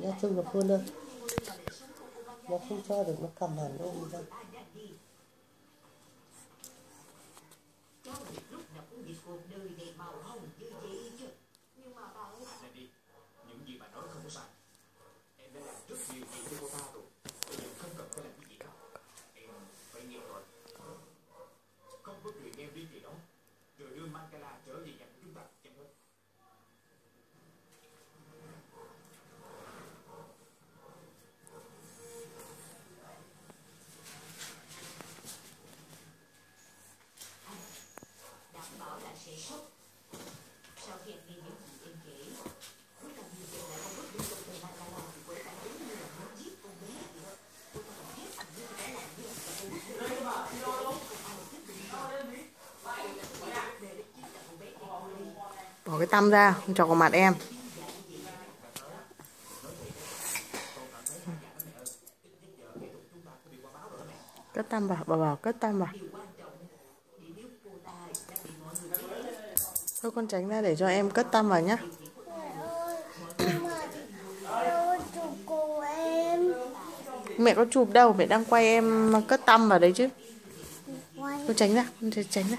nhá chung là phun thôi nó không cho được, nó cầm hẳn ôm ra không có chuyện rồi. Cái đâu. Em đi gì. Rồi đưa Mancala trở về nhà bỏ cái tăm ra, không cho vào mặt em. Cất tăm vào bảo bảo cất tăm vào. Thôi con tránh ra để cho em cất tăm vào nhá chụp cô em mẹ có chụp đâu, mẹ đang quay em cất tâm vào đấy chứ. Con tránh ra con tránh ra.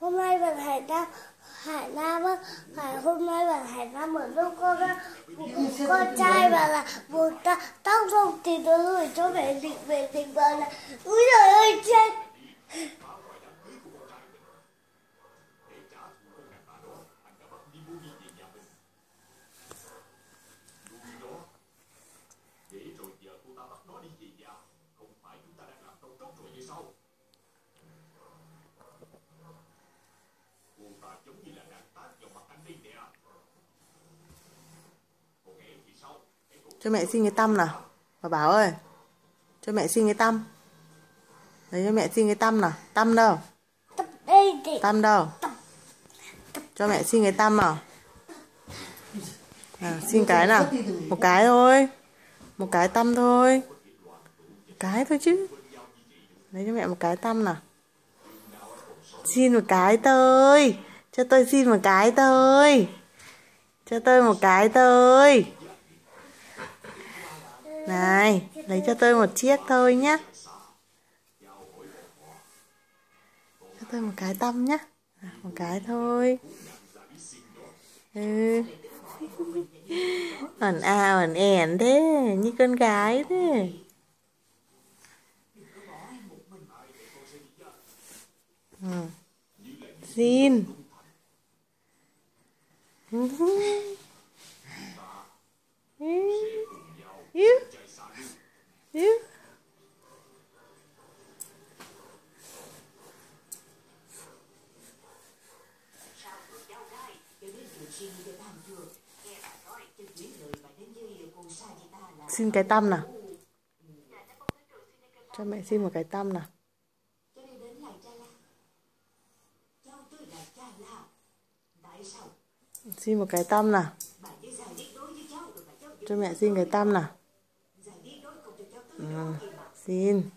Hôm nay bạn Hải Nam Hải Nam á Hải hôm nay bạn Hải Nam ở đâu con á con trai và là một ta tóc không thì tôi gửi cho mẹ định về định bảo là, úi trời ơi chết Để rồi giờ cô ta bắt nó đi về nhà. Không phải chúng ta đang làm công tróc rồi hay sao? Cô ta giống như là đang tát vào mặt anh đây nè. Còn em thì sao? Em cũng cho mẹ xin cái tăm nào. Bảo bảo ơi cho mẹ xin cái tăm. Lấy cho mẹ xin cái tăm nào. Tăm đâu? Tăm đâu? cho mẹ xin cái tăm nào. À, xin cái nào. Một cái thôi. Một cái tăm thôi. Cái thôi chứ. Lấy cho mẹ một cái tăm nào. Xin một cái thôi. Cho tôi xin một cái thôi. Cho tôi một cái thôi này lấy cho tôi một chiếc thôi nhá. Cho tôi một cái tâm nhá. À, một cái thôi. Ừ. Ẩn à ẩn ẻn thế như con gái thế. Ừ. xin. Ừ. Ừ. Ừ. sao cô cháu gái cho đến chuyện xin cho tham chưa nghe bà nói cho chuyển lời mà đến với cô sa chị ta là xin cái tăm nào. Cho mẹ xin một cái tăm nào. Xin một cái tăm nào. Cho mẹ xin cái tăm nào. Ừ. xin.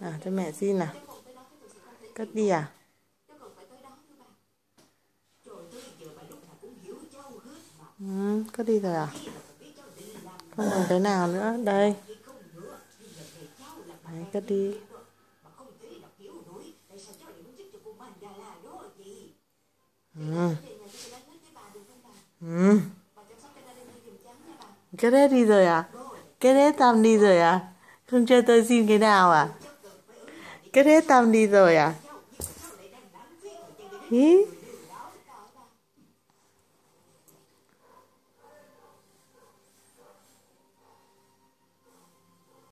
À cho mẹ xin nào. Cất đi à ừ, đi rồi à không còn cái nào nữa đây này đấy cứ đi mà không ừ. Hết Ừ. đi rồi à? cái hết tam đi rồi à? Không cho tôi xin cái nào à? cái hết tam đi rồi à? hí